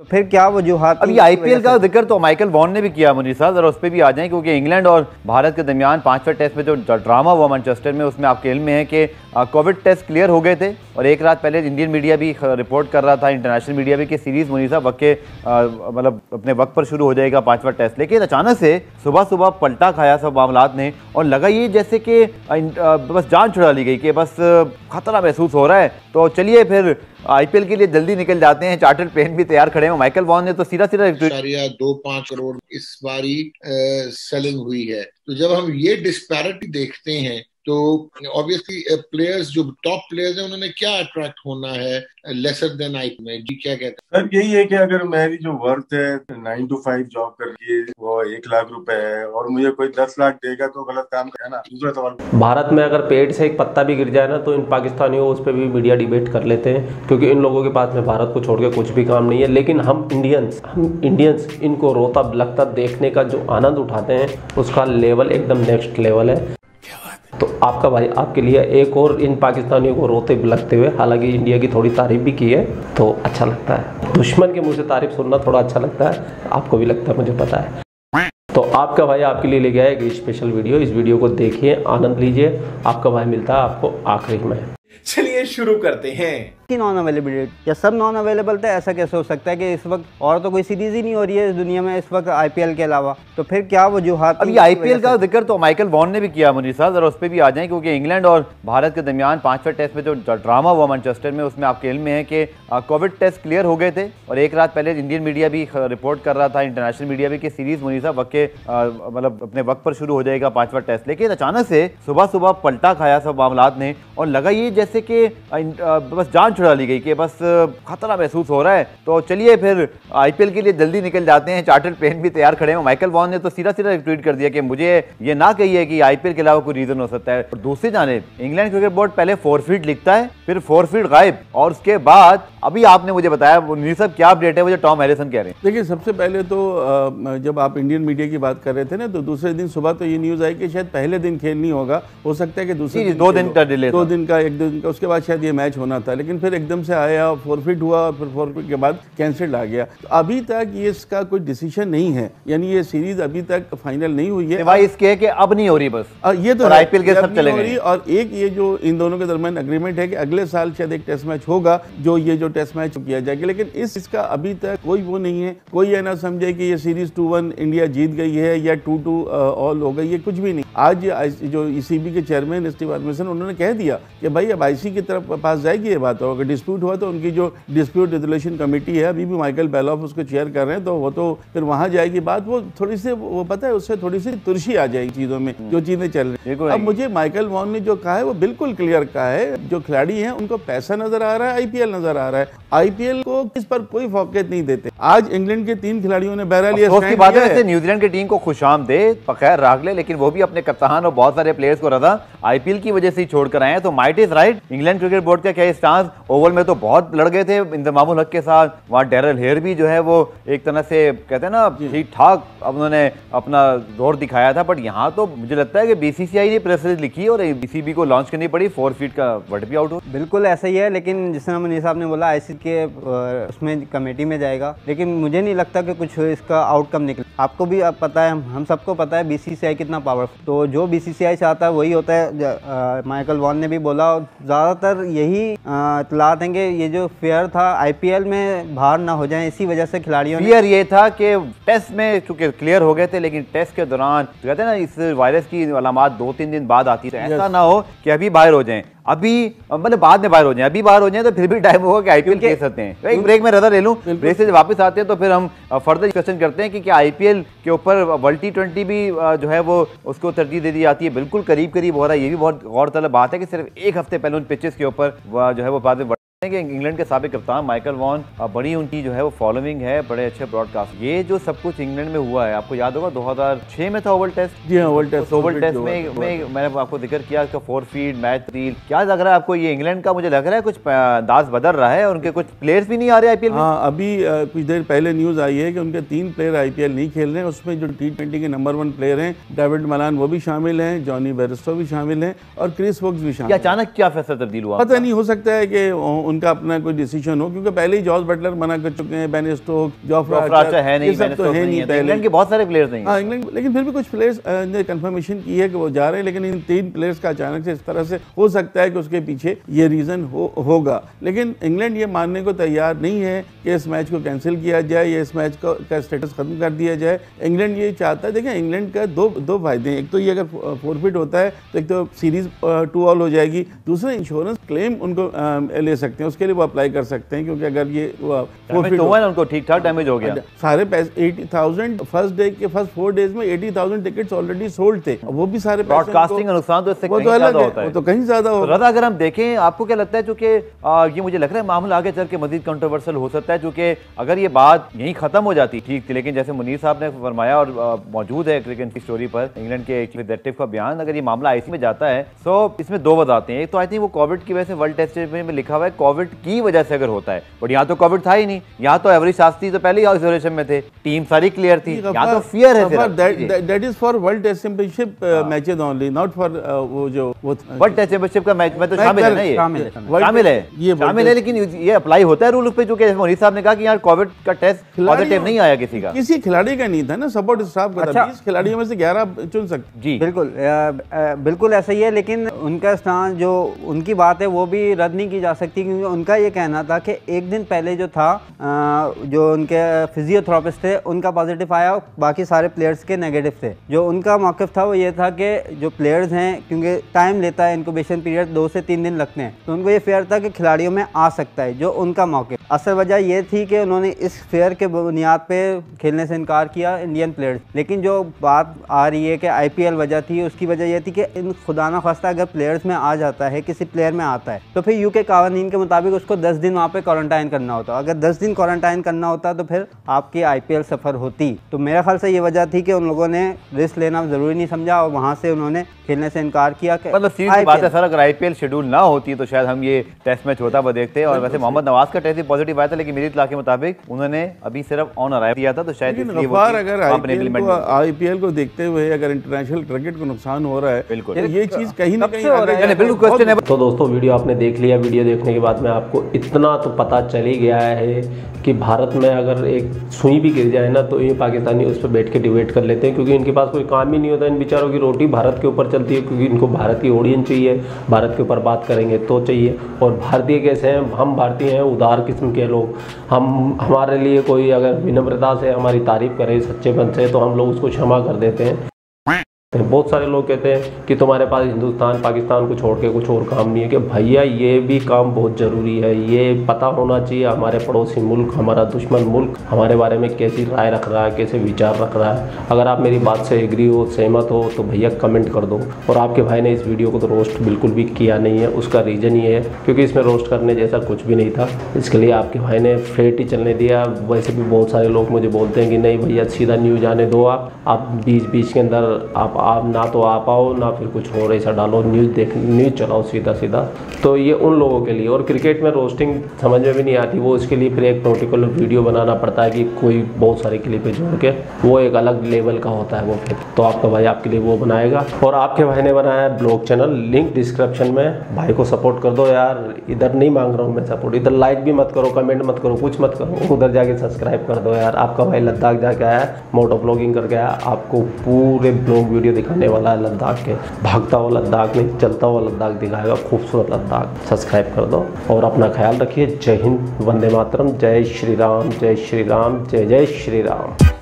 तो फिर क्या वजूहत ये आईपीएल का ज़िक्र तो माइकल वॉन ने भी किया मुनीर साहब। जरा उस पर भी आ जाएँ क्योंकि इंग्लैंड और भारत के दरमियान पाँचवें टेस्ट में जो ड्रामा हुआ मैनचेस्टर में उसमें आपके इल्म में है कि कोविड टेस्ट क्लियर हो गए थे और एक रात पहले इंडियन मीडिया भी रिपोर्ट कर रहा था इंटरनेशनल मीडिया भी कि सीरीज़ मुनीर साहब वक्त के मतलब अपने वक्त पर शुरू हो जाएगा पांचवा टेस्ट। लेकिन अचानक से सुबह सुबह पलटा खाया सब मामला ने और लगा ये जैसे कि बस जान छुड़ा ली गई कि बस खतरा महसूस हो रहा है। तो चलिए फिर आईपीएल के लिए जल्दी निकल जाते हैं चार्टर प्लेन भी तैयार खड़े हैं। माइकल वॉन ने तो सीधा सीधा दो पाँच करोड़ इस बारी सेलिंग हुई है। तो जब हम ये डिस्पैरिटी देखते हैं तो ऑब्वियसली प्लेयर्स uh, जो टॉप प्लेयर्स हैं उन्होंने क्या अट्रैक्ट होना है लेसर देन आई में जी क्या कहते हैं? सर यही है कि अगर मेरी जो वर्थ है नाइन टू फाइव जॉब करके वो एक लाख रुपए है और मुझे कोई दस लाख देगा तो गलत काम करे ना? दूसरा सवाल। भारत में अगर पेड़ से एक पत्ता भी गिर जाए ना तो इन पाकिस्तानियों उस पर भी मीडिया डिबेट कर लेते हैं क्योंकि इन लोगों के पास में भारत को छोड़ के कुछ भी काम नहीं है। लेकिन हम इंडियंस हम इंडियंस इनको रोता लगता देखने का जो आनंद उठाते हैं उसका लेवल एकदम नेक्स्ट लेवल है। तो आपका भाई आपके लिए एक और इन पाकिस्तानियों को रोते लगते हुए, हालाँकि इंडिया की थोड़ी तारीफ़ भी की है तो अच्छा लगता है। दुश्मन के मुँह से तारीफ़ सुनना थोड़ा अच्छा लगता है, आपको भी लगता है, मुझे पता है। तो आपका भाई आपके लिए ले गया है स्पेशल वीडियो इस वीडियो को देखिए, आनंद लीजिए, आपका भाई मिलता है आपको आखिरी में। चलिए शुरू करते हैं। की नॉन अवेलेबिलिटी क्या सब नॉन अवेलेबल था ऐसा कैसे हो सकता है कि इस वक्त और तो कोई सीरीज़ ही नहीं हो रही है इस दुनिया में इस वक्त आईपीएल के अलावा। तो फिर क्या वजूहत ये आईपीएल का ज़िक्र तो माइकल वॉन ने भी किया मुनीर साहब जरा उस पर भी आ जाए क्योंकि इंग्लैंड और भारत के दरमियान पाँचवें टेस्ट में जो ड्रामा हुआ मैनचेस्टर में उसमें आपके इल्म में है कि कोविड टेस्ट क्लियर हो गए थे और एक रात पहले इंडियन मीडिया भी रिपोर्ट कर रहा था इंटरनेशनल मीडिया भी कि सीरीज़ मुनीर साहब वक्त के मतलब अपने वक्त पर शुरू हो जाएगा पांचवा टेस्ट लेकिन अचानक से सुबह सुबह पलटा खाया सब मामला ने और लगा ये जैसे कि बस जान छुड़ा ली गई कि बस खतरा महसूस हो रहा है। तो चलिए फिर आईपीएल के लिए जल्दी निकल जाते हैं। चार्टर प्लेन भी तैयार खड़े हैं। माइकल वॉन ने तो सीधा सीधा ट्वीट कर दिया कि मुझे ये ना कहिए कि आईपीएल के अलावा कोई रीजन हो सकता है। और दूसरी जाने इंग्लैंड क्रिकेट बोर्ड पहले फोर फीट लिखता है फिर फोर फीट गायब। और उसके बाद अभी आपने मुझे बताया साहब क्या अपडेट है मुझे टॉम हैरिसन कह रहे हैं। देखिए सबसे पहले तो जब आप इंडियन मीडिया की बात कर रहे थे ना तो दूसरे दिन सुबह तो ये न्यूज़ आई कि शायद पहले दिन खेल नहीं होगा। हो सकता है कि दूसरे दिन दो दिन का डिले दो दिन का एक दिन का उसके बाद शायद ये मैच होना था। लेकिन फिर एकदम से आया फॉरफिट हुआ और फिर फॉरफिट के बाद कैंसिल आ गया। तो अभी तक ये इसका कोई डिसीज़न नहीं है। यानी ये सीरीज़ अभी तक फाइनल नहीं हुई है। भाई इसके कि अब नहीं हो रही बस। आ, ये तो आईपीएल के सब चले गए। और एक ये जो इन दोनों के दरमियान अग्रीमेंट है कि अगले साल शायद एक टेस्ट मैच होगा जो ये जो टेस्ट मैच किया जाएगा। लेकिन इस इसका अभी तक कोई वो नहीं है। कोई ये ना समझे कि ये सीरीज़ टू वन इंडिया जीत गई है या टू टू ऑल हो गई है कुछ भी नहीं। आज जो ईसीबी के चेयरमैन स्टीव आर्मिसन उन्होंने कह दिया कि भाई अब आईसी की तरफ़ पास जाएगी ये बात अगर डिस्प्यूट हुआ तो उनकी जो डिस्प्यूट रेजोल्यूशन कमेटी है अभी भी माइकल बैलॉफ उसको चेयर कर रहे हैं तो वो तो फिर वहाँ जाएगी बात वो थोड़ी सी वो पता है उससे थोड़ी सी तुरशी आ जाएगी चीज़ों में जो चीज़ें चल रही है। अब मुझे माइकल वॉन ने जो कहा है वो बिल्कुल क्लियर कहा है जो खिलाड़ी है उनको पैसा नज़र आ रहा है आईपीएल नज़र आ रहा है। आईपीएल को किस पर कोई फोकस नहीं देते। आज इंग्लैंड के तीन खिलाड़ियों ने बहरहाल बात है न्यूजीलैंड की टीम को खुशाम दे बखैर राग ले लेकिन वो भी अपने कप्तान और बहुत सारे प्लेयर्स को रहा आईपीएल की वजह से ही छोड़कर आए तो might is right England cricket board का क्या स्टांस ओवल में तो बहुत लड़ गए थे इंतमामुल हक के साथ। वहाँ डेरल हेयर भी जो है वो एक तरह से कहते हैं ना ठीक ठाक उन्होंने अपना ज़ोर दिखाया था बट यहाँ तो मुझे लगता है कि बीसीसीआई ने प्रेस रिलीज़ लिखी और बीसीबी को लॉन्च करनी पड़ी फोर फीट का वर्ड भी आउट हो। बिल्कुल ऐसा ही है लेकिन जिस तरह मनी साहब ने बोला आई के उसमें कमेटी में जाएगा लेकिन मुझे नहीं लगता कि कुछ इसका आउटकम निकले आपको भी अब पता है हम सबको पता है बीसीसीआई कितना पावरफुल तो जो बीसीसीआई आता है वही होता है माइकल वॉन ने भी बोला ज़्यादातर यही इतला देंगे ये जो फेयर था आईपीएल में बाहर ना हो जाए इसी वजह से खिलाड़ियों क्लियर ये था कि टेस्ट में चूँकि क्लियर हो गए थे लेकिन टेस्ट के दौरान तो कहते हैं ना इस वायरस की अलामत दो तीन दिन बाद आती है ऐसा ना हो कि अभी बाहर हो जाए। अभी मतलब बाद में बाहर हो जाए। अभी बाहर हो जाए तो फिर भी टाइम होगा कि आईपीएल खेल सकते हैं। एक ब्रेक में रजा ले लूँ। ब्रेक से जब वापस आते हैं तो फिर हम फर्दर डिस्कशन करते हैं कि क्या आईपीएल के ऊपर वर्ल्ड टी ट्वेंटी भी जो है वो उसको तरजीह दे दी जाती है। बिल्कुल करीब करीब हो रहा है। ये भी बहुत गौरतलब बात है कि सिर्फ़ एक हफ़्ते पहले उन पिचेस के ऊपर जो है वो बाद में कि इंग्लैंड के सबक कप्तान माइकल वॉन बड़ी उनकी जो है वो फॉलोइंग है बड़े अच्छे ब्रॉडकास्ट ये जो सब कुछ इंग्लैंड में हुआ है आपको याद होगा 2006 में था ओवल टेस्ट जी हाँ ओवल टेस्ट ओवल टेस्ट में, में मैंने आपको ज़िक्र किया इसका फोर फ़ीड मैच रील क्या लग रहा है आपको ये इंग्लैंड का मुझे लग रहा है कुछ दास बदल रहा है उनके कुछ प्लेयर्स भी नहीं आ रहे आईपीएल में? हाँ अभी कुछ देर पहले न्यूज़ आई है कि उनके तीन प्लेयर आईपीएल नहीं खेल रहे हैं। उसमें जो टी के नंबर वन प्लेयर हैं डेविड मलान वो भी शामिल हैं जॉनी बेरस्टो भी शामिल हैं और क्रिस वोक्स भी शामिल अचानक क्या फैसला तब्दील हुआ? पता नहीं हो सकता है कि उनका अपना कोई डिसीज़न हो क्योंकि पहले ही जॉर्ज बटलर मना कर चुके हैं बेन स्टोक जॉफ्रा है नहीं सब तो है नहीं पहले। इंग्लैंड के बहुत सारे प्लेयर्स नहीं हैं। हाँ इंग्लैंड लेकिन फिर भी कुछ प्लेयर्स ने कंफर्मेशन की है कि वो जा रहे हैं लेकिन इन तीन प्लेयर्स का अचानक से इस तरह से हो सकता है कि उसके पीछे ये रीज़न हो होगा। लेकिन इंग्लैंड ये मानने को तैयार नहीं है कि इस मैच को कैंसिल किया जाए या इस मैच को का स्टेटस खत्म कर दिया जाए। इंग्लैंड ये चाहता है देखिए इंग्लैंड का दो दो फ़ायदे हैं। एक तो ये अगर फोरफिट होता है तो एक तो सीरीज़ टू ऑल हो जाएगी। दूसरा इंश्योरेंस क्लेम उनको ले सकते हैं उसके लिए वो अप्लाई कर सकते हैं क्योंकि अगर ये फोरफिट तो हुआ ना उनको ठीक ठाक डैमेज हो गया। सारे पैसे एटी थाउज़ेंड फ़र्स्ट डे के फ़र्स्ट फोर डेज़ में eighty thousand tickets already sold थे। वो भी सारे ब्रॉडकास्टिंग का नुकसान तो इससे कहीं तो अलग ज़्यादा होता है। तो कहीं ज़्यादा तो होगा। रजा अगर हम देखें आपको क्या लगता है चूँकि ये मुझे लग रहा है मामला आगे चल के मजीद कंट्रोवर्सल हो सकता है क्योंकि अगर ये बात यहीं खत्म हो जाती ठीक थी लेकिन जैसे मुनीर साहब ने फरमाया और मौजूद है क्रिकेट की स्टोरी पर इंग्लैंड के चीफ का बयान अगर ये मामला आईसी में जाता है तो इसमें दो आते हैं। एक तो आई थिंक वो कोविड की वजह से वर्ल्ड टेस्ट में लिखा हुआ है कोविड की वजह से अगर होता है बट यहाँ तो कोविड था ही नहीं यहाँ तो एवरेज शास्त्री तो पहले ही आइसोलेशन में थे टीम सारी क्लियर थी यहाँ तो फियर है that is for world test championship matches only not for वो जो वर्ल्ड टेस्ट चैंपियनशिप का मैच में तो शामिल है ना ये? शामिल है, ये शामिल है लेकिन ये अप्लाई होता है रूल पे जो कि मोदी साहब ने कहा कि यार कोविड का टेस्ट पॉजिटिव नहीं आया किसी का। किसी खिलाड़ी का नहीं था ना सपोर्ट स्टाफ का था। अच्छा। बीस खिलाड़ियों में से ग्यारह चुन सकते। जी। बिल्कुल बिल्कुल ऐसा ही है लेकिन उनका स्थान जो उनकी बात है वो भी रद्द नहीं की जा सकती उनका ये कहना था कि एक दिन पहले जो था जो उनके फिजियोथेरापिस्ट थे, उनका पॉजिटिव आया बाकी सारे प्लेयर्स के नेगेटिव थे। जो उनका मौक़ था वो ये था कि जो प्लेयर्स हैं, क्योंकि टाइम लेता है इनकोबेशन पीरियड दो से तीन दिन लगते हैं तो उनको ये फेयर था कि खिलाड़ियों में आ सकता है, जो उनका मौके असल वजह ये थी कि उन्होंने इस फेयर के बुनियाद पे खेलने से इनकार किया इंडियन प्लेयर्स लेकिन जो बात आ रही है कि आईपीएल वजह थी उसकी वजह ये थी कि इन खुदा ना खास्ता अगर प्लेयर्स में आ जाता है किसी प्लेयर में आता है तो फिर यूके कानून के मुताबिक उसको 10 दिन वहाँ पे क्वारंटाइन करना होता। अगर 10 दिन क्वारंटाइन करना होता तो फिर आपकी आईपीएल सफ़र होती। तो मेरे ख्याल से ये वजह थी कि उन लोगों ने रिस्क लेना ज़रूरी नहीं समझा और वहाँ से उन्होंने खेलने से इनकार किया मतलब सीधी बात है सर अगर आईपीएल शेड्यूल ना होती तो शायद हम ये टेस्ट मैच होता हुआ देखते। और वैसे मोहम्मद नवाज़ का टेस्ट पॉजिटिव आया था लेकिन मेरी इतला के मुताबिक उन्होंने अभी सिर्फ़ ऑन अराइव दिया था तो शायद इसलिए वो अगर वहाँ पर आईपीएल को देखते हुए अगर इंटरनेशनल क्रिकेट को नुकसान हो रहा है बिल्कुल। तो ये चीज़ कहीं ना कहीं बिल्कुल क्वेश्चन है। तो दोस्तों वीडियो आपने देख लिया। वीडियो देखने के बाद में आपको इतना तो पता चल ही गया है कि भारत में अगर एक सुई भी गिर जाए ना तो ये पाकिस्तानी उस पर बैठ के डिबेट कर लेते हैं क्योंकि इनके पास कोई काम ही नहीं होता। इन बेचारों की रोटी भारत के ऊपर चलती है क्योंकि इनको भारत की ऑडियंस चाहिए। भारत के ऊपर बात करेंगे तो चाहिए। और भारतीय कैसे हैं? हम भारतीय हैं उदार किस्म के लोग। हम, हमारे लिए कोई अगर विनम्रता से हमारी तारीफ़ करे सच्चेपन से तो हम लोग उसको क्षमा कर देते हैं। बहुत सारे लोग कहते हैं कि तुम्हारे पास हिंदुस्तान, पाकिस्तान को छोड़ के कुछ और काम नहीं है। कि भैया, ये भी काम बहुत ज़रूरी है। ये पता होना चाहिए, हमारे पड़ोसी मुल्क, हमारा दुश्मन मुल्क, हमारे बारे में कैसी राय रख रहा है, कैसे विचार रख रहा है। अगर आप मेरी बात से एग्री हो, सहमत हो तो भैया कमेंट कर दो। और आपके भाई ने इस वीडियो को तो रोस्ट बिल्कुल भी किया नहीं है। उसका रीज़न ये है, क्योंकि इसमें रोस्ट करने जैसा कुछ भी नहीं था। इसके लिए आपके भाई ने फेट ही चलने दिया। वैसे भी बहुत सारे लोग मुझे बोलते हैं कि नहीं भैया, सीधा न्यूज़ आने दो आप। बीच बीच के अंदर आप आप ना तो आ पाओ ना फिर कुछ और ऐसा डालो न्यूज़ देख न्यूज़ चलाओ सीधा सीधा तो ये उन लोगों के लिए, और क्रिकेट में रोस्टिंग समझ में भी नहीं आती, वो इसके लिए फिर एक पर्टिकुलर वीडियो बनाना पड़ता है कि कोई बहुत सारी क्लिपें जोड़ के, वो एक अलग लेवल का होता है वो फिर। तो आपका भाई आपके लिए वो बनाएगा। और आपके भाई ने बनाया ब्लॉग चैनल लिंक डिस्क्रिप्शन में। भाई को सपोर्ट कर दो यार, इधर नहीं मांग रहा हूँ मैं सपोर्ट इधर लाइक भी मत करो कमेंट मत करो, कुछ मत करो, उधर जाके सब्सक्राइब कर दो यार। आपका भाई लद्दाख जाके आया मोटो ब्लॉगिंग करके आया, आपको पूरे ब्लॉग वीडियो दिखाने वाला है लद्दाख के। भागता हुआ लद्दाख नहीं, चलता हुआ लद्दाख दिखाएगा। खूबसूरत लद्दाख। सब्सक्राइब कर दो और अपना ख्याल रखिए। जय हिंद, वंदे मातरम। जय श्री राम, जय श्री राम, जय जय श्री राम।